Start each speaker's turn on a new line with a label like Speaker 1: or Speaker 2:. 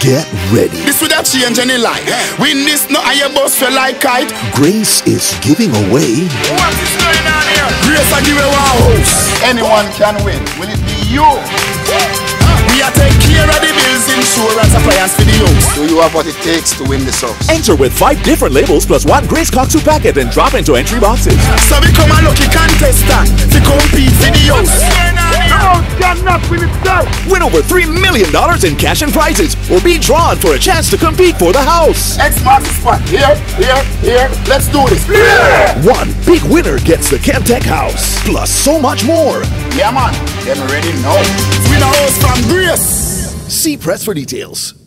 Speaker 1: Get ready.
Speaker 2: This would have changed any life. Win this, no I bus feel like kite.
Speaker 1: Grace is giving away.
Speaker 2: What is going on here? Grace I give away a house. Anyone can win. Will it be you? We are take care of the bills, insurance, appliance for the house. Do you have what it takes to win this house?
Speaker 3: Enter with five different labels plus one Grace Cock Soup packet and drop into entry boxes.
Speaker 2: So become a lucky contestant
Speaker 3: win over $3 million in cash and prizes or be drawn for a chance to compete for the house.
Speaker 2: X marks the spot. Here, here, here. Let's do this.
Speaker 3: One big winner gets the Chemtech house plus so much more.
Speaker 2: Yeah, man. Get ready now. Win a house from Grace.
Speaker 3: See press for details.